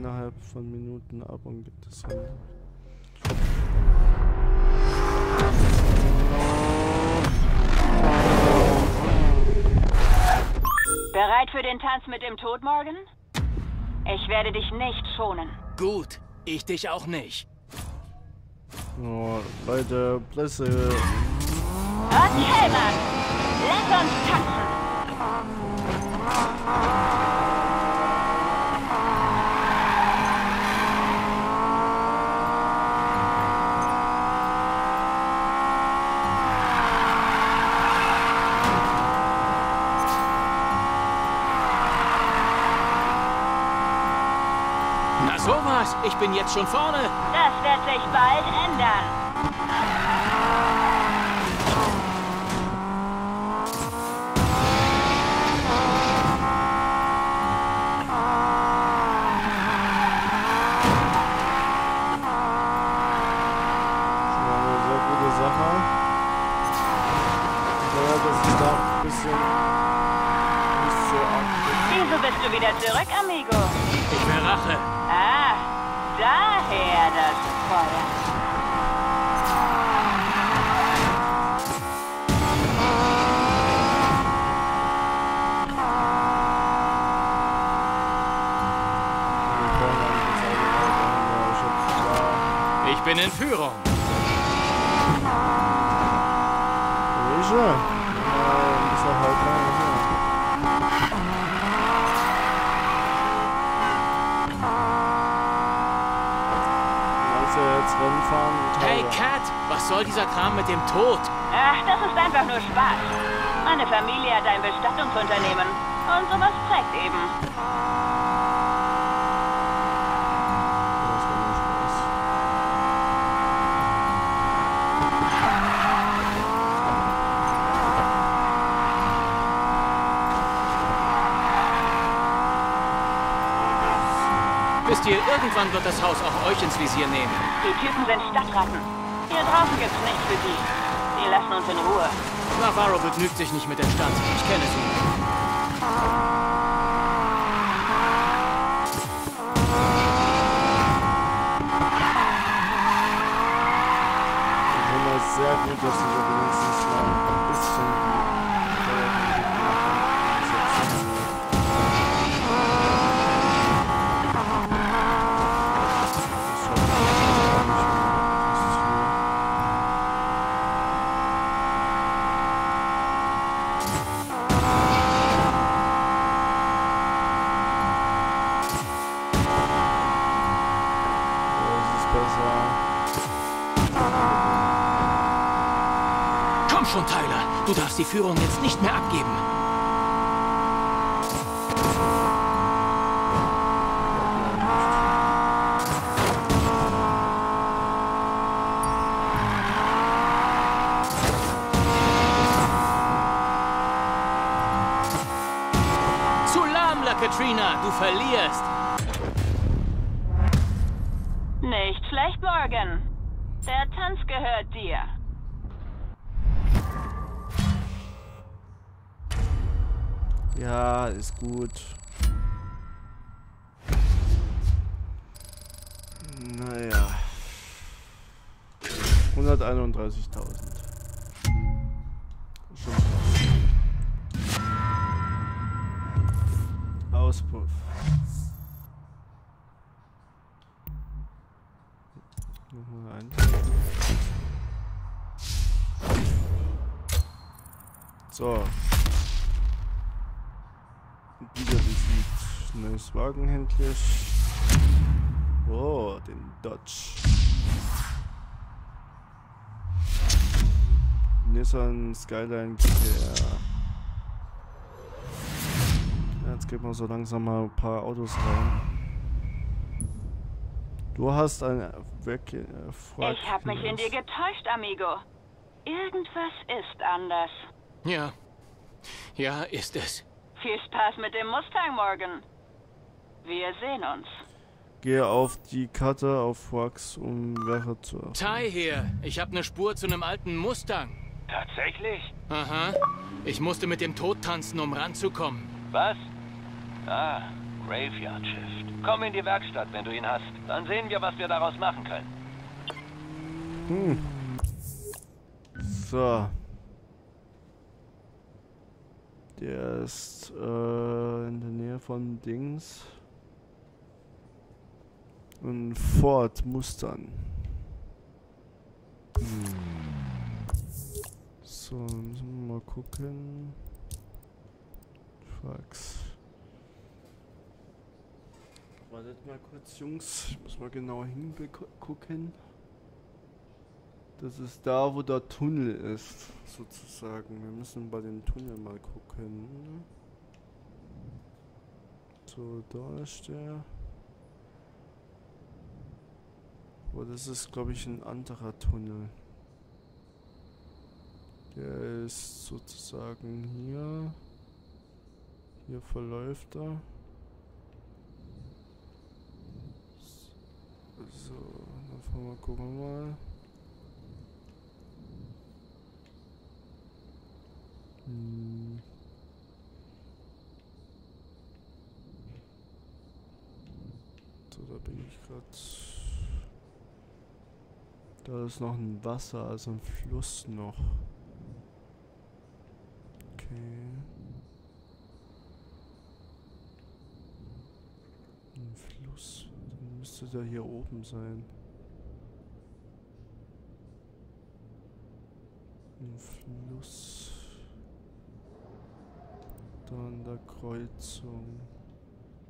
innerhalb von Minuten ab und gibt es an. Bereit für den Tanz mit dem Tod morgen? Ich werde dich nicht schonen. Gut, ich dich auch nicht. Oh, Leute, Plätze. Okay, Mann. Lass uns tanzen. Sowas, ich bin jetzt schon vorne. Das wird sich bald ändern. Schon mal eine sehr gute Sache. Ja, das ist da ein bisschen nicht so arg. Wieso bist du wieder zurück, Amigo? Ich will Rache. Ah, daher das Feuer. Ich bin in Führung. Sicher? Ja, ist auch halt lang. Kannst du jetzt Rennen fahren? und Hey Cat, was soll dieser Kram mit dem Tod? Ach, das ist einfach nur Spaß. Meine Familie hat ein Bestattungsunternehmen. Und sowas prägt eben. Das war nur Spaß. Wisst ihr, irgendwann wird das Haus auch euch ins Visier nehmen. Die Typen sind Stadtratten. Hier draußen gibt's nichts für die. Die lassen uns in Ruhe. Navarro begnügt sich nicht mit der Stadt. Ich kenne sie. Ich es sehr gut, dass sie so wenigstens mal ein bisschen die Steuerung ansetzen. Das ist schon gar nicht mehr Das ist besser. Komm schon, Tyler. Du darfst die Führung jetzt nicht mehr abgeben. Zu lahm, La Katrina. Du verlierst. Nicht schlecht, Morgan. Der Tanz gehört Ja, ist gut. Naja. 131.000. Schon krass. Auspuff. Nochmal ein. So. Wieder besiegt. Neues Wagen endlich. Oh, den Dodge. Nissan Skyline GTR. Ja, Jetzt geht man so langsam mal ein paar Autos rein. Du hast ein Weg. Äh, Ich hab mich in dir getäuscht, Amigo. Irgendwas ist anders. Ja. Ja, ist es. Viel Spaß mit dem Mustang, Morgan. Wir sehen uns. Gehe auf die Karte auf Wax, um Wäre zu öffnen. Ty hier. Ich habe eine Spur zu einem alten Mustang. Tatsächlich? Aha. Ich musste mit dem Tod tanzen, um ranzukommen. Was? Ah, Graveyard Shift. Komm in die Werkstatt, wenn du ihn hast. Dann sehen wir, was wir daraus machen können. So. Der ist äh, in der Nähe von Dings. Und Ford Mustang. So, müssen wir mal gucken. Fax. Wartet mal kurz, Jungs. Ich muss mal genau hingucken. Das ist da, wo der Tunnel ist, sozusagen. Wir müssen bei dem Tunnel mal gucken. So, da ist der. Aber das ist, glaube ich, ein anderer Tunnel. Der ist sozusagen hier. Hier verläuft er. So, dann fahren wir, gucken wir mal. Hm. So, da bin ich gerade. Da ist noch ein Wasser, also ein Fluss noch. Okay. Ein Fluss. Dann müsste der hier oben sein. Ein Fluss. Da an der Kreuzung.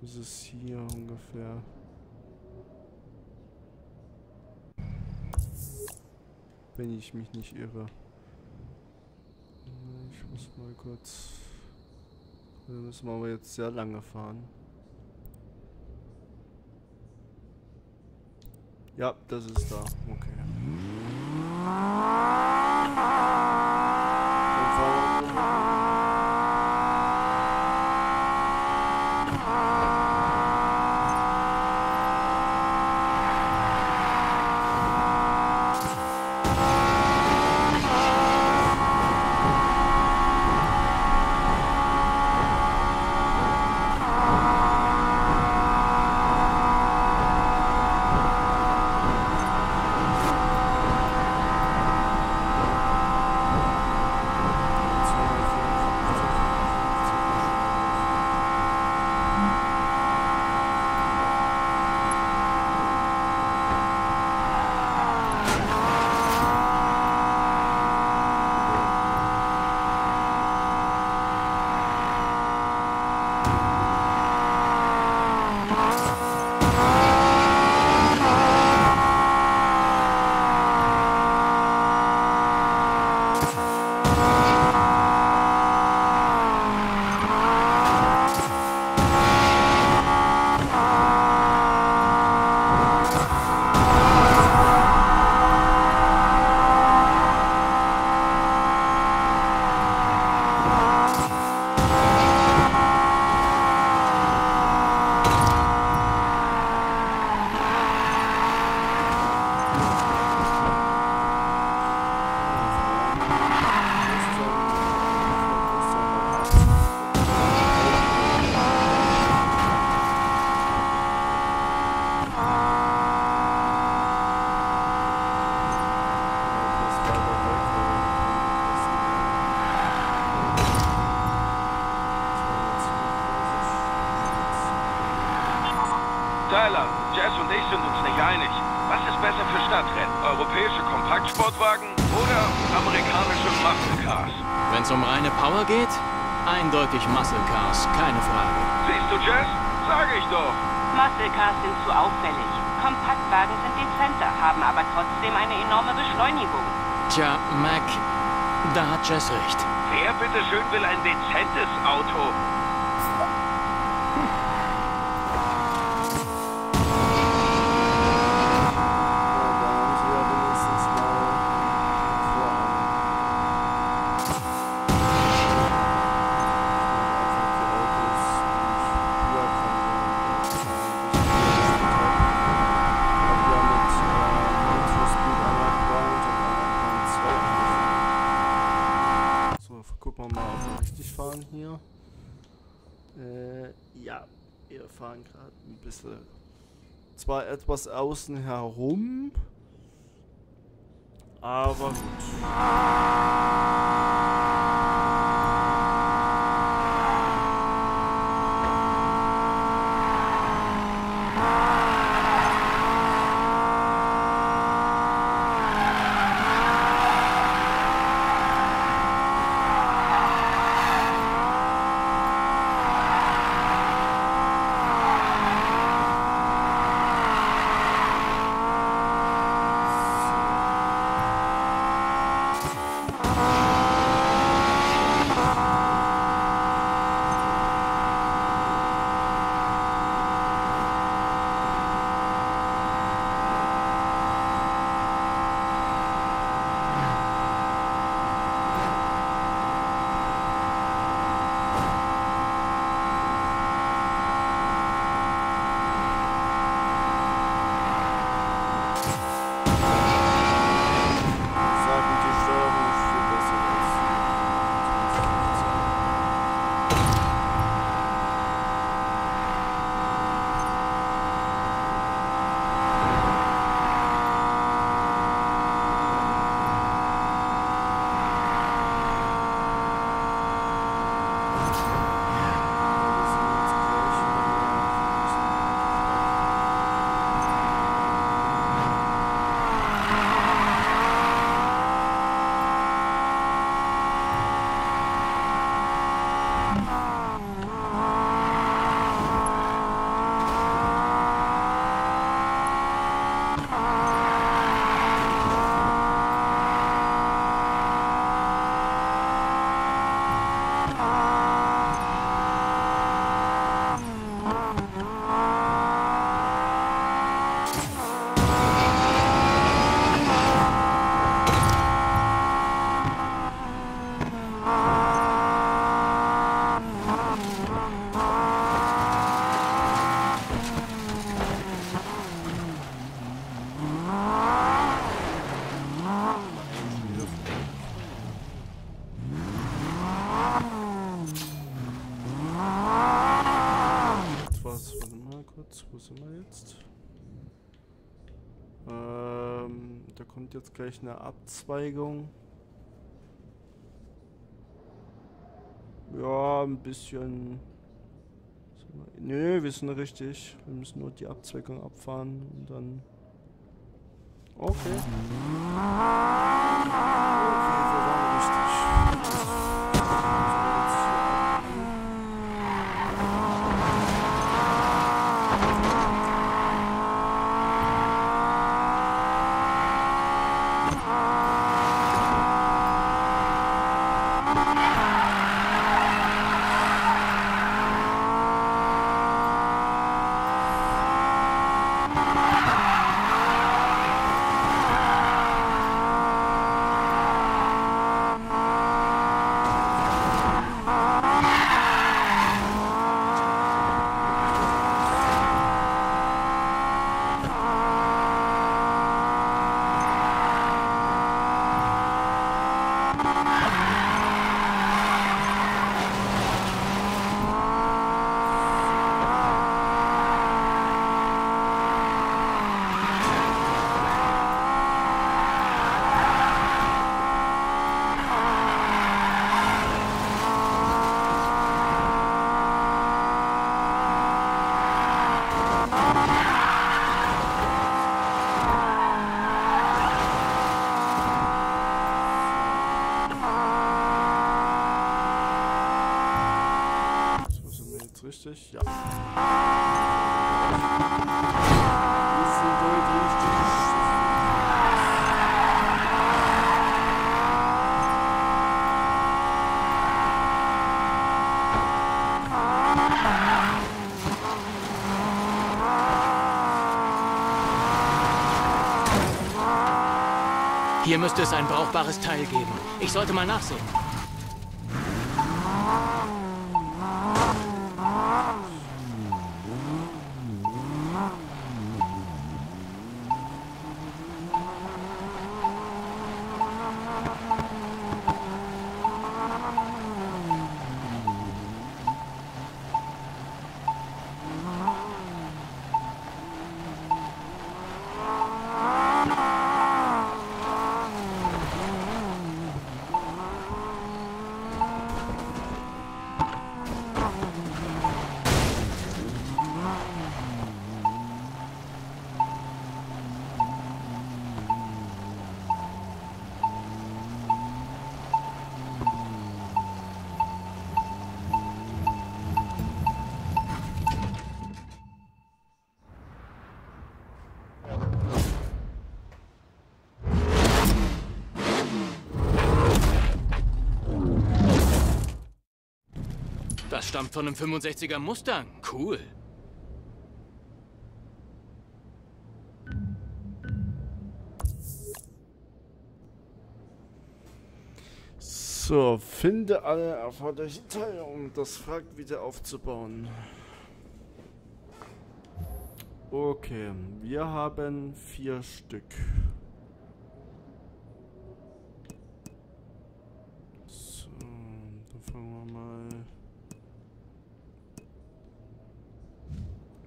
Das ist hier ungefähr. Wenn ich mich nicht irre. Ich muss mal kurz. Da müssen wir aber jetzt sehr lange fahren. Ja, das ist da. Okay. Jess und ich sind uns nicht einig. Was ist besser für Stadtrennen? Europäische Kompaktsportwagen oder amerikanische Muscle Cars? Wenn es um reine Power geht, eindeutig Muscle Cars, keine Frage. Siehst du, Jess? Sage ich doch. Muscle Cars sind zu auffällig. Kompaktwagen sind dezenter, haben aber trotzdem eine enorme Beschleunigung. Tja, Mac, da hat Jess recht. Wer bitteschön will ein dezentes Auto? Zwar etwas außen herum, aber gut. Jetzt gleich eine Abzweigung. Ja, ein bisschen. Nö, wir sind richtig. Wir müssen nur die Abzweigung abfahren und dann. Okay. Okay, wir waren richtig. So, jetzt hier abbiegen. So sind wir jetzt richtig? Ja. Hier müsste es ein brauchbares Teil geben. Ich sollte mal nachsehen. Das stammt von einem 65er Mustang. Cool. So, finde alle erforderlichen Teile, um das Wrack wieder aufzubauen. Okay, wir haben vier Stück. So, dann fangen wir mal.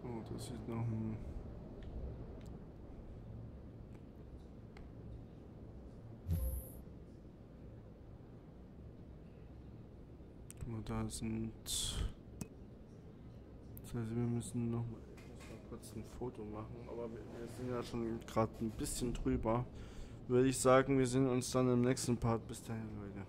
Oh, das sieht noch ein. Da sind. Das heißt, wir müssen noch mal, kurz ein Foto machen, aber wir, wir sind ja schon gerade ein bisschen drüber. Würde ich sagen, wir sehen uns dann im nächsten Part. Bis dahin, Leute.